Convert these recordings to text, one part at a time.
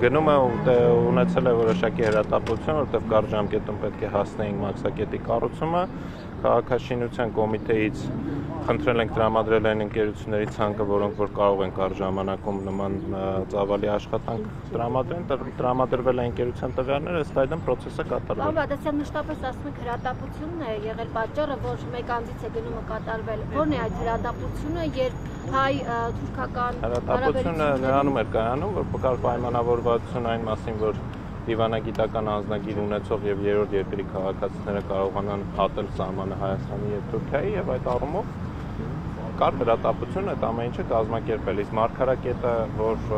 գնումը ունեցել է որոշակի հրատապություն, որտեղ կար ժամկետում պետք է հասնեինք մաքսակետի կառուցումը, քաղաքաշինության կոմիտեից խնդրել ենք տրամադրել այն ընկերությունների ցանկը, որոնք որ կարող են կար ժամանակում նման ծավալի աշխատանք տրամադրեն, տրամադրվել է ընկերության տվյալները, ըստ այդմ process-ը կատարվել։ Պարոն Բադասյան, մշտապես ասում եք հրատապությունն է եղել պատճառը, որ մեկ անձից է գնումը կատարվել։ Ո՞րն է այդ հրատապությունը, երբ հայ թուրքական հրատապությունը նրանում էր կայանում, որ կար պայմանավորվածություն այն մասին, որ դիվանագիտական անձնագիր ունեցող եւ երրորդ երկրի քաղաքացիները կարողանան հատել սահմանը Հայաստանի եւ Թուրքիայի եւ այդ առումով կար հրատապություն այդ ամեն ինչը կազմակերպել։ Իսկ մարգարակետը, որ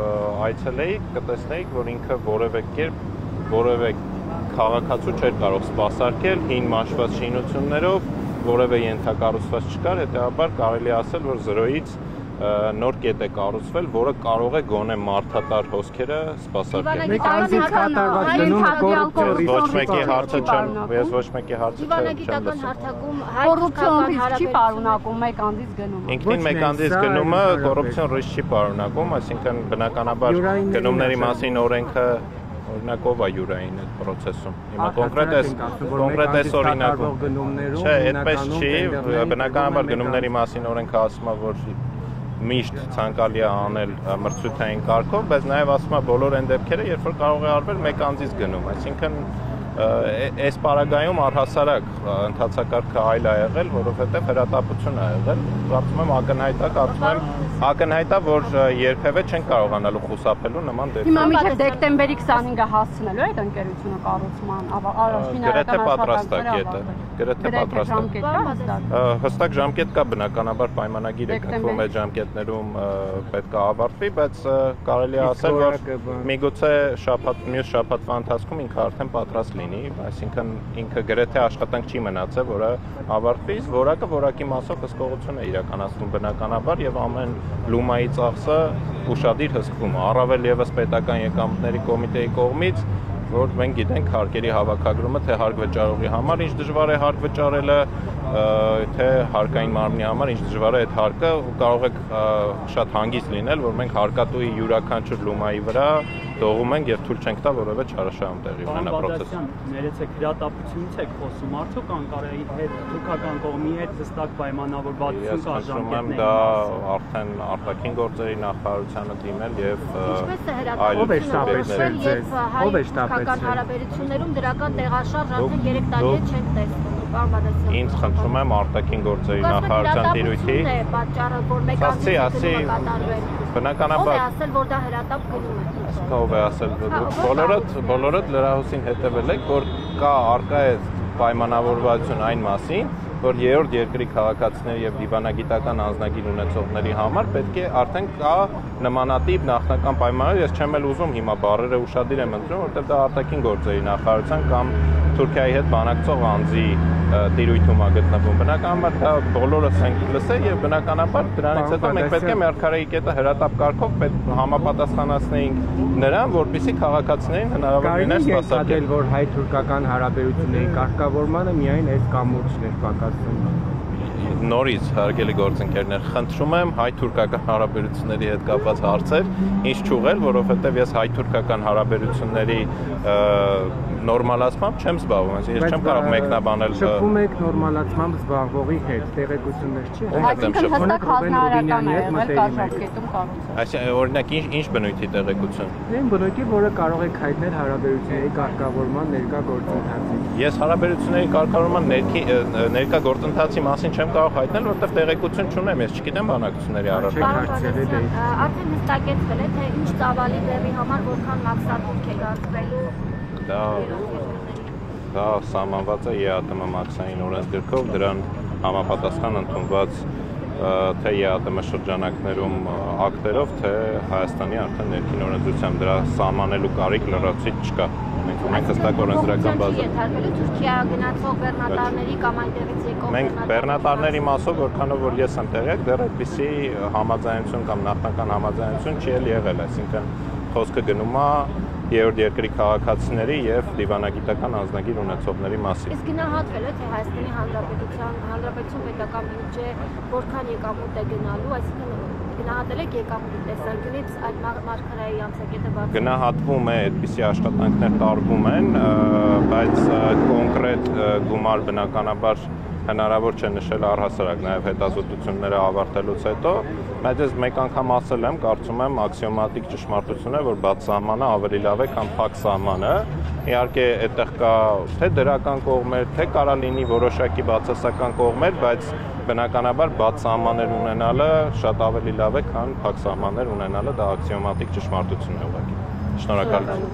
այցելեի, կտեսնեիք, որ ինքը որևէ կերպ որևէ քաղաքացու չէր կարող սпасարկել հին մաշված շինություններով, որևէ ենթակառուցված չկար, հետեաբար կարելի ասել, որ 0-ից նոր կետ է կառուցվել, որը կարող է գոնե մարդատար հոսքերը սպասարկել։ Մեկ անձին կատարված դնում կոռուպցիա ոչ մեկի հարցը չեմ, ես ոչ մեկի հարցը չեմ։ Դիվանագիտական հարթակում կոռուպցիոն ռիսկ չի պարունակում մեկ անձից գնումը։ Ինքնին մեկ անձից գնումը կոռուպցիոն ռիսկ չի պարունակում, այսինքն բնականաբար գնումների մասին օրենքը օրինակով է յուրային այդ process-ում։ Հիմա կոնկրետ էս կոնկրետ էս օրինակով գնումներում չէ, այդպես չի, բնականաբար գնումների մասին օրենքը ասում է, որ միշտ ցանկալի է անել մրցութային կարգով, բայց նաև ասում է բոլոր այն դեպքերը, երբ որ կարող է արվել մեկ անձից գնում, այսինքն այս պարագայում առհասարակ ընդհանցակարգը այլ է եղել, որովհետև հրատապություն է եղել։ Կարծում եմ ակնհայտ է, կարծում եմ ակնհայտ է, որ երբևէ չեն կարողանալու խուսափելու նման դեպքեր։ Հիմա մինչև դեկտեմբերի 25-ը հասցնելու այդ ընկերությունը կառուցման Գրեթե պատրաստ է կետը։ Գրեթե պատրաստ է։ Հստակ ժամկետ կա բնականաբար պայմանագիր է կնքվում այդ ժամկետներում պետք է ավարտվի, բայց կարելի է ասել, որ միգուցե շաբաթ մյուս շաբաթվա ընթացքում ինքը արդեն պատրաստ լինի, այսինքն ինքը գրեթե աշխատանք չի մնացել, որը ավարտվի, որակը որակի մասով հսկողություն է իրականացնում բնականաբար եւ ամեն լումայի ծախսը ուշադիր հսկվում է, առավել եւս պետական եկամուտների կոմիտեի կողմից որ մենք գիտենք հարկերի հավաքագրումը թե հարկ վճարողի համար ինչ դժվար է հարկ վճարելը, թե հարկային մարմնի համար ինչ դժվար է այդ հարկը, կարող եք շատ հանգիստ լինել, որ մենք հարկատուի յուրաքանչյուր լումայի վրա դողում ենք եւ թույլ չենք տա որևէ չարաշահում տեղի ունենա process-ը։ Ներեցեք հրատապությունից եք խոսում, արդյոք Անկարայի հետ թուրքական կողմի հետ հստակ պայմանավորվածություն կա ժամկետների։ Դա արդեն արտաքին գործերի նախարարությանը դիմել եւ այլ շտաբեցել ձեզ։ Ով է շտաբեցել հարաբերություններում դրական տեղաշարժ արդեն 3 տարի է չենք տեսնում։ Ինձ խնդրում եմ արտաքին գործերի նախարարության տիրույթի։ Պատճառը որ մեկ ասի, ասի բնականաբար։ Ով է ասել որ դա հրատապ գնում է։ Ով է ասել բոլորդ բոլորդ լրահոսին հետևել եք որ կա արկա է պայմանավորվածություն այն մասին, որ երրորդ երկրի քաղաքացիների եւ դիվանագիտական անձնագիր ունեցողների համար պետք է արդեն կա նմանատիպ նախնական պայմաններ, ես չեմ էլ ուզում հիմա բարերը ուշադիր եմ ընտրում, որովհետեւ դա արտաքին գործերի նախարարության կամ Թուրքիայի հետ բանակցող անձի տիրույթում է գտնվում։ Բնականաբար դա բոլորս ենք լսել եւ բնականաբար դրանից հետո մենք պետք է Մերքարայի կետը հրատապ կարգով պետք համապատասխանացնեինք նրան, որպեսզի քաղաքացիներին հնարավոր լիներ սպասարկել, որ հայ-թուրքական հարաբերությունների կարգավորմանը միայն այս կամուրջն էր պակասում նորից հարգելի գործընկերներ, խնդրում եմ հայ-թուրքական հարաբերությունների հետ կապված հարցեր ինչ ճուղել, որովհետև ես հայ-թուրքական հարաբերությունների նորմալացմամբ չեմ զբաղվում, ես չեմ կարող մեկնաբանել։ Շփվում եք նորմալացմամբ զբաղվողի հետ, տեղեկություններ չի։ Այսինքն հստակ հանրական է եղել կարգարկետում կառուցել։ Այսինքն օրինակ ինչ ինչ բնույթի տեղեկություն։ Այն բնույթի, որը կարող եք հայտնել հարաբերությունների կարգավորման ներկա գործընթացի։ Ես հարաբերությունների կարգավորման ներքի ներկա գործընթացի մասին չեմ կարող հայտնել, որովհետև տեղեկություն չունեմ, ես չգիտեմ բանակցությունների առարկա։ Արդեն հստակեցվել է, թե ինչ ծավալի բեռի համար որքան մաքսատուրք է գարկվելու դա դա սահմանված է ԵԱՏՄ մաքսային օրենսգրքով դրան համապատասխան ընդունված թե ԵԱՏՄ շրջանակներում ակտերով, թե Հայաստանի արդեն ներքին օրենսդրությամբ դրա սահմանելու կարիք լրացիչ չկա։ Մենք ունենք հստակ օրենսդրական բազա։ Թուրքիա գնացող բեռնատարների կամ այնտեղից եկող Մենք բեռնատարների մասով, որքանով որ ես եմ տեղյակ, դեռ այդպիսի համաձայնություն կամ նախնական համաձայնություն չի եղել, այսինքն խոսքը գնում է երրորդ երկրի քաղաքացիների եւ դիվանագիտական անձնագիր ունեցողների մասին։ Իսկ գնահատվել է թե Հայաստանի Հանրապետության Հանրապետություն պետական բյուջե որքան եկամուտ է գնալու, այսինքն գնահատել եք եկամուտի տեսանկյունից այդ մարգարայի ամսակետը բաց։ Գնահատվում է, այդպիսի աշխատանքներ տարվում են, բայց կոնկրետ գումար բնականաբար հնարավոր չէ նշել առհասարակ նաև հետազոտությունները ավարտելուց հետո, բայց ես մեկ անգամ ասել եմ, կարծում եմ աքսիոմատիկ ճշմարտություն է, որ բաց սահմանը ավելի լավ է, քան փակ սահմանը։ Իհարկե, այդտեղ կա թե դրական կողմեր, թե կարա լինի որոշակի բացասական կողմեր, բայց բնականաբար բաց սահմաններ ունենալը շատ ավելի լավ է, քան փակ սահմաններ ունենալը, դա աքսիոմատիկ ճշմարտություն է ուղղակի։ Շնորհակալություն։